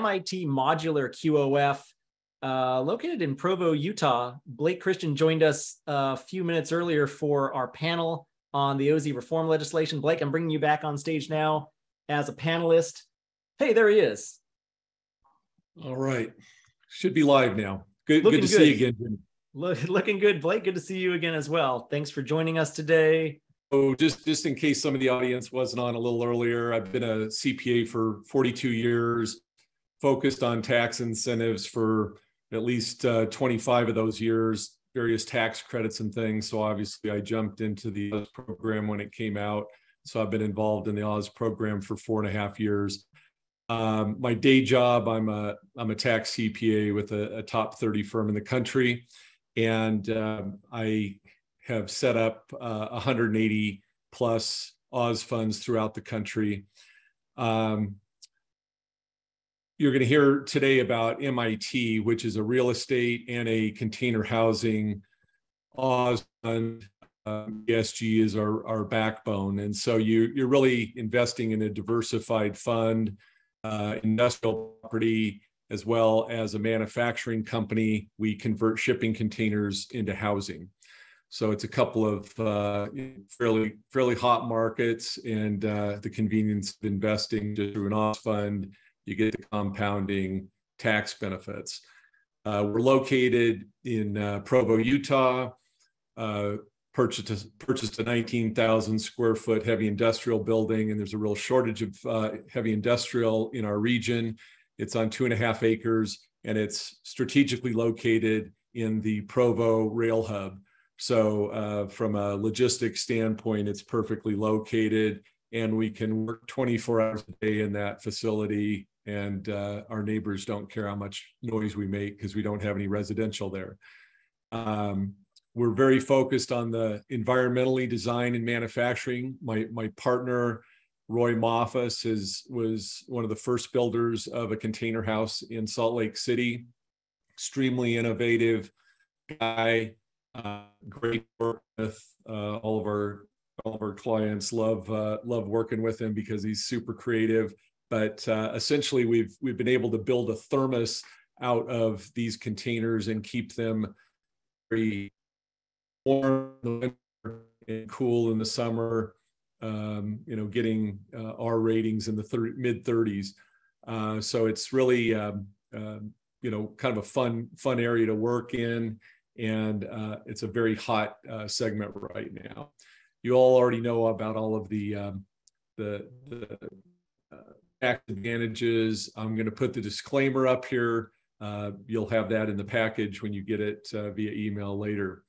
MIT Modular QOF, uh, located in Provo, Utah. Blake Christian joined us a few minutes earlier for our panel on the OZ reform legislation. Blake, I'm bringing you back on stage now as a panelist. Hey, there he is. All right. Should be live now. Good, good to good. see you again. Look, looking good, Blake. Good to see you again as well. Thanks for joining us today. Oh, just just in case some of the audience wasn't on a little earlier, I've been a CPA for 42 years, focused on tax incentives for at least uh, 25 of those years, various tax credits and things. So obviously, I jumped into the Oz program when it came out. So I've been involved in the Oz program for four and a half years. Um, my day job, I'm a I'm a tax CPA with a, a top 30 firm in the country, and um, I have set up uh, 180 plus Oz funds throughout the country. Um, you're going to hear today about MIT, which is a real estate and a container housing Oz fund. Um, ESG is our, our backbone. And so you, you're really investing in a diversified fund uh, industrial property, as well as a manufacturing company. We convert shipping containers into housing. So it's a couple of uh, fairly fairly hot markets, and uh, the convenience of investing through an Oz fund, you get the compounding tax benefits. Uh, we're located in uh, Provo, Utah. Uh, purchased a, purchased a 19,000 square foot heavy industrial building, and there's a real shortage of uh, heavy industrial in our region. It's on two and a half acres, and it's strategically located in the Provo rail hub. So, uh, from a logistics standpoint, it's perfectly located, and we can work 24 hours a day in that facility. And uh, our neighbors don't care how much noise we make because we don't have any residential there. Um, we're very focused on the environmentally design and manufacturing. My my partner Roy Moffus is was one of the first builders of a container house in Salt Lake City. Extremely innovative guy, uh, great work with uh, all of our all of our clients. Love uh, love working with him because he's super creative. But uh, essentially, we've we've been able to build a thermos out of these containers and keep them very warm in the winter and cool in the summer. Um, you know, getting uh, R ratings in the thir- mid 30s. Uh, so it's really, um, uh, you know, kind of a fun fun area to work in, and uh, it's a very hot uh, segment right now. You all already know about all of the um, the, the tax advantages. I'm going to put the disclaimer up here. you'll have that in the package when you get it via email later.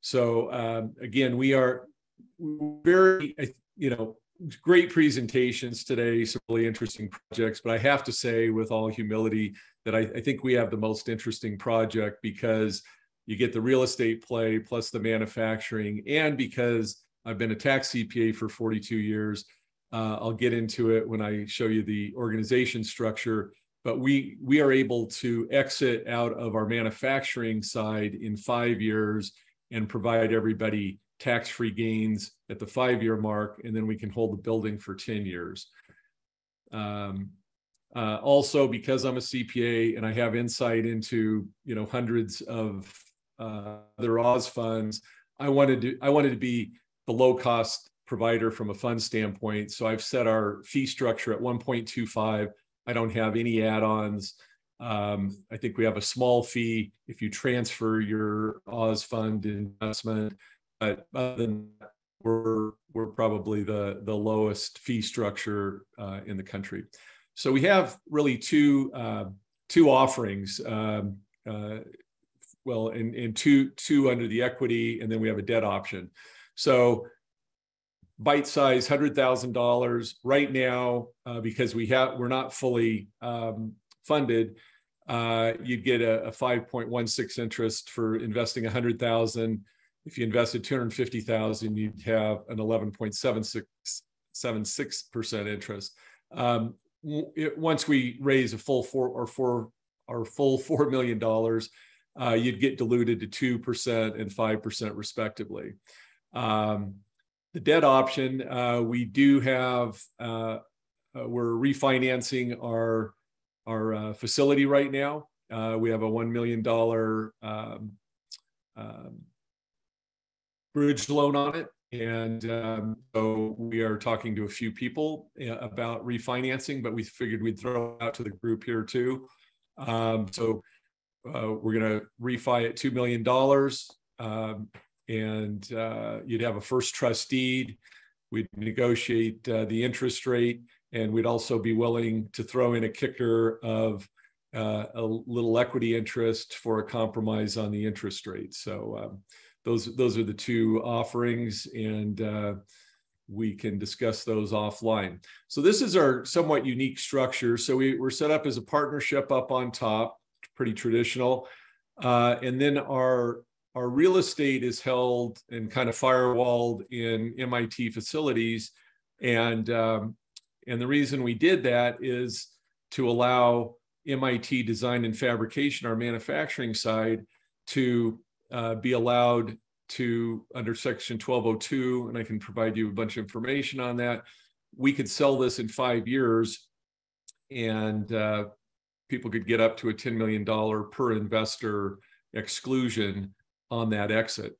So um, again, we are very, you know, great presentations today, some really interesting projects. But I have to say, with all humility, that I, I think we have the most interesting project because you get the real estate play plus the manufacturing, and because I've been a tax CPA for 42 years. Uh, I'll get into it when I show you the organization structure. But we we are able to exit out of our manufacturing side in five years and provide everybody tax-free gains at the five-year mark, and then we can hold the building for 10 years. Um, uh, also, because I'm a CPA and I have insight into you know hundreds of uh, other Oz funds, I wanted to I wanted to be the low cost provider from a fund standpoint. So I've set our fee structure at 1.25. I don't have any add-ons. Um, I think we have a small fee if you transfer your Oz fund investment, but other than that, we're we're probably the the lowest fee structure uh, in the country. So we have really two uh, two offerings. Um, uh, well, and, and two two under the equity, and then we have a debt option. So bite size hundred thousand dollars right now uh, because we have we're not fully um, funded, uh, you'd get a, a 5.16 interest for investing 100,000. If you invested 250,000, you'd have an 11.76% interest. Um, it, once we raise a full four or four or full $4 million, uh, you'd get diluted to 2% and 5% respectively. Um, the debt option, uh, we do have, uh, uh we're refinancing our our uh, facility right now. Uh, we have a $1 million um, um, bridge loan on it. And um, so we are talking to a few people about refinancing, but we figured we'd throw it out to the group here too. Um, so uh, we're going to refi at $2 million. Um, and uh, you'd have a first trust deed. We'd negotiate uh, the interest rate, and we'd also be willing to throw in a kicker of uh, a little equity interest for a compromise on the interest rate. So um, those those are the two offerings, and uh, we can discuss those offline. So this is our somewhat unique structure. So we, we're set up as a partnership up on top, pretty traditional, uh, and then our our real estate is held and kind of firewalled in MIT facilities, and um, and the reason we did that is to allow MIT design and fabrication, our manufacturing side, to uh, be allowed to under section 1202 and i can provide you a bunch of information on that. We could sell this in five years and uh, people could get up to a $10 million per investor exclusion on that exit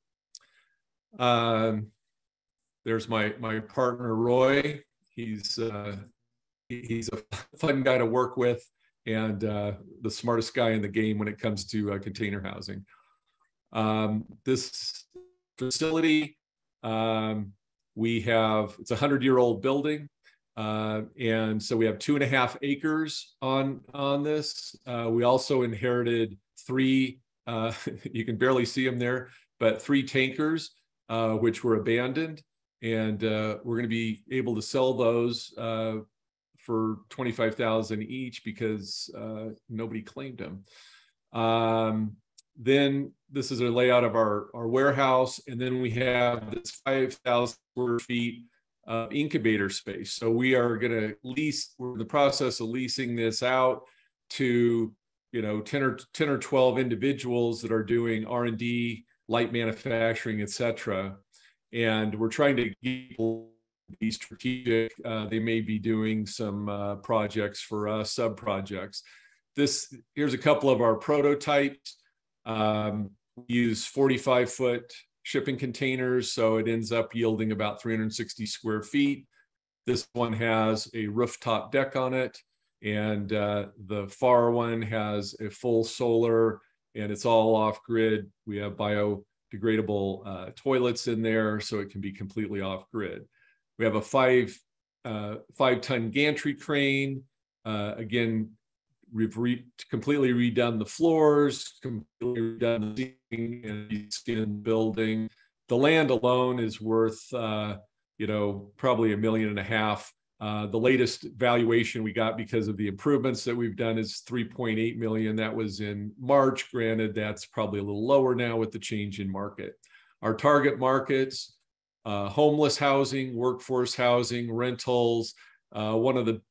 um, there's my my partner roy he's uh, he's a fun guy to work with and uh, the smartest guy in the game when it comes to uh, container housing um, this facility, um, we have, it's a hundred year old building. Uh, and so we have two and a half acres on, on this. Uh, we also inherited three, uh, you can barely see them there, but three tankers, uh, which were abandoned. And uh, we're going to be able to sell those uh, for 25,000 each because nobody claimed them. Um, then this is a layout of our, our warehouse. And then we have this 5,000 square feet of incubator space. So we are going to lease, we're in the process of leasing this out to, you know, 10 or 10 or 12 individuals that are doing R&D, light manufacturing, et cetera. And we're trying to be strategic. Uh, they may be doing some uh, projects for us, sub projects. This here's a couple of our prototypes. Um, we use 45 foot shipping containers, so it ends up yielding about 360 square feet. This one has a rooftop deck on it, and uh, the far one has a full solar, and it's all off grid. We have biodegradable uh, toilets in there, so it can be completely off grid. We have a five uh, five ton gantry crane. Uh, again, We've re- completely redone the floors, completely redone the ceiling and skin building. The land alone is worth, uh, you know, probably a million and a half. Uh, the latest valuation we got because of the improvements that we've done is 3.8 million. That was in March. Granted, that's probably a little lower now with the change in market. Our target markets, uh, homeless housing, workforce housing, rentals. Uh, one of the,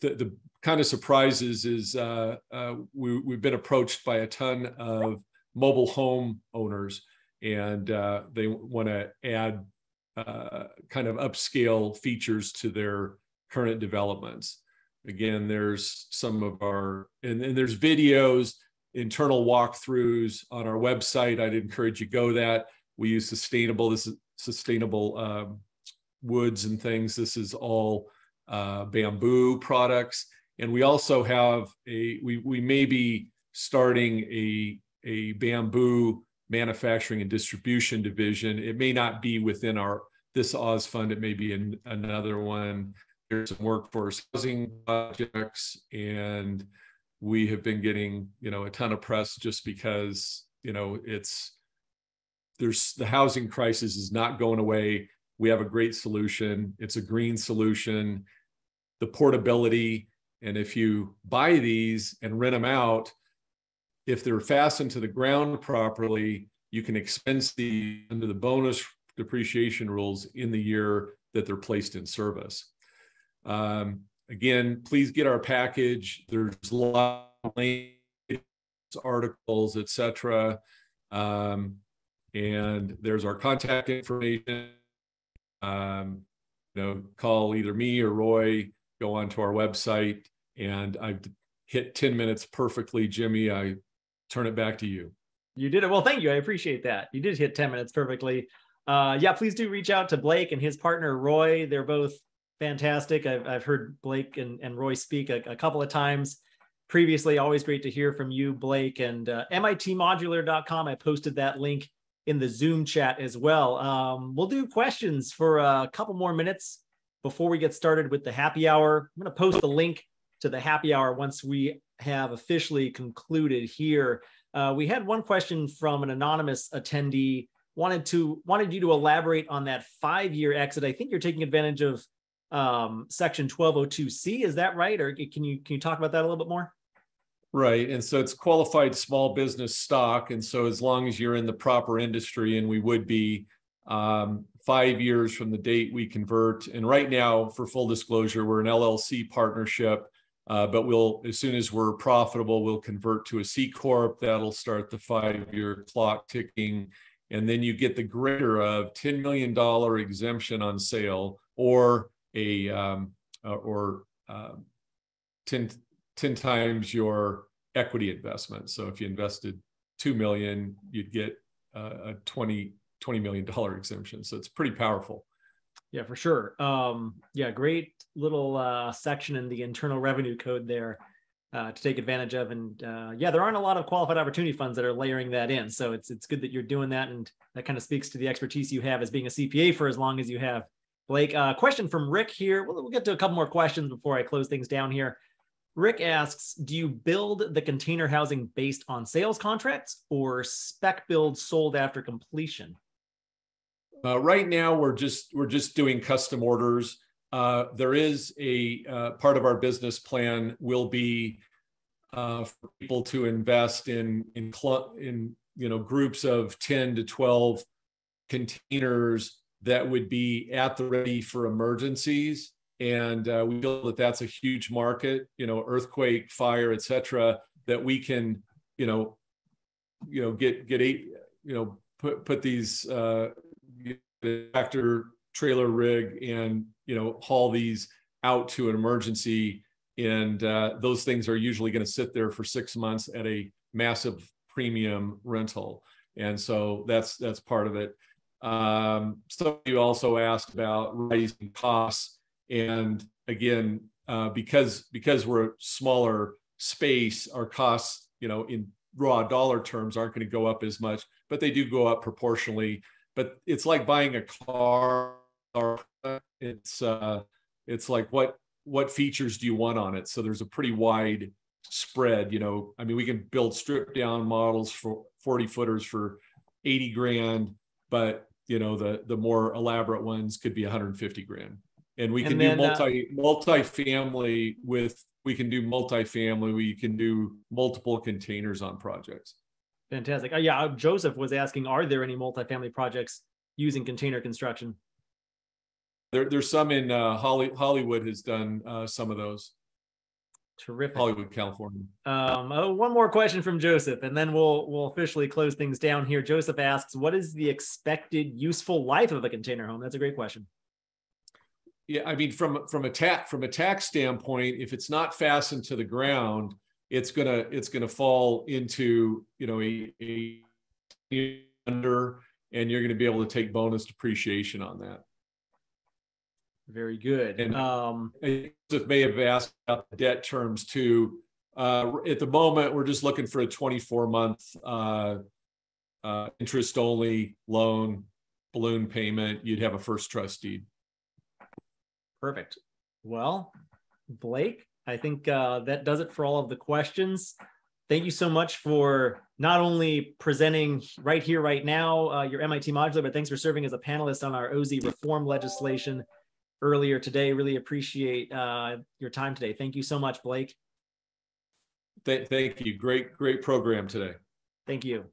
the, the kind of surprises is uh, uh, we, we've been approached by a ton of mobile home owners, and they want to add uh, kind of upscale features to their current developments. Again, there's some of our, and, and there's videos, internal walkthroughs on our website. I'd encourage you go that. We use sustainable, this is sustainable um, woods and things. This is all uh, bamboo products and we also have a we we may be starting a a bamboo manufacturing and distribution division. It may not be within our this Oz fund. It may be in another one. There's some workforce housing projects, and we have been getting you know a ton of press just because you know it's there's the housing crisis is not going away. We have a great solution. It's a green solution. The portability, and if you buy these and rent them out, if they're fastened to the ground properly, you can expense the under the bonus depreciation rules in the year that they're placed in service. Um, again, please get our package. There's a lot of articles, etc. Um, and there's our contact information. Um, you know, call either me or Roy go onto our website and I've hit 10 minutes perfectly. Jimmy, I turn it back to you. You did it. Well, thank you. I appreciate that. You did hit 10 minutes perfectly. Uh, yeah, please do reach out to Blake and his partner, Roy. They're both fantastic. I've, I've heard Blake and, and Roy speak a, a couple of times previously. Always great to hear from you, Blake. And uh, MITmodular.com, I posted that link in the Zoom chat as well. Um, we'll do questions for a couple more minutes before we get started with the happy hour. I'm going to post the link to the happy hour once we have officially concluded here. Uh, we had one question from an anonymous attendee wanted to wanted you to elaborate on that five year exit. I think you're taking advantage of um, section 1202C. Is that right? Or can you can you talk about that a little bit more? Right. And so it's qualified small business stock. And so as long as you're in the proper industry, and we would be um, five years from the date we convert. And right now, for full disclosure, we're an LLC partnership. Uh, but we'll, as soon as we're profitable, we'll convert to a C corp. That'll start the five-year clock ticking, and then you get the greater of $10 million exemption on sale or a um, uh, or uh, 10, 10 times your equity investment. So if you invested 2 million, you'd get uh, a 20, $20 million exemption. So it's pretty powerful. Yeah, for sure. Um, yeah, great little uh, section in the internal revenue code there uh, to take advantage of. And uh, yeah, there aren't a lot of qualified opportunity funds that are layering that in. So it's it's good that you're doing that, and that kind of speaks to the expertise you have as being a CPA for as long as you have. Blake, uh, question from Rick here. We'll, we'll get to a couple more questions before I close things down here. Rick asks, do you build the container housing based on sales contracts or spec build sold after completion? Uh, right now, we're just we're just doing custom orders. Uh, there is a uh, part of our business plan will be uh, for people to invest in in in you know groups of 10 to 12 containers that would be at the ready for emergencies and uh, we feel that that's a huge market you know earthquake fire etc that we can you know you know get get eight you know put put these uh tractor trailer rig and you know haul these out to an emergency. And uh, those things are usually going to sit there for six months at a massive premium rental. And so that's that's part of it. Um, so you also asked about rising costs. And again uh, because because we're a smaller space our costs you know in raw dollar terms aren't going to go up as much but they do go up proportionally but it's like buying a car it's uh, it's like what what features do you want on it? So there's a pretty wide spread. You know, I mean, we can build stripped down models for 40 footers for 80 grand, but you know, the the more elaborate ones could be 150 grand. And we can and then, do multi uh, multi-family with we can do multi-family. We can do multiple containers on projects. Fantastic. Uh, yeah, Joseph was asking, are there any multi-family projects using container construction? There, there's some in uh, Holly, Hollywood has done uh, some of those. Terrific. Hollywood, California. Um, oh, one more question from Joseph, and then we'll we'll officially close things down here. Joseph asks, "What is the expected useful life of a container home?" That's a great question. Yeah, I mean, from from a tax from a tax standpoint, if it's not fastened to the ground, it's gonna it's gonna fall into you know a, a under, and you're gonna be able to take bonus depreciation on that. Very good. And um, Joseph may have asked about the debt terms too. Uh, at the moment, we're just looking for a 24 month uh, uh, interest only loan, balloon payment. You'd have a first trust deed. Perfect. Well, Blake, I think uh, that does it for all of the questions. Thank you so much for not only presenting right here, right now, uh, your MIT modular, but thanks for serving as a panelist on our OZ reform legislation earlier today. Really appreciate uh, your time today. Thank you so much, Blake. Th- thank you. Great, great program today. Thank you.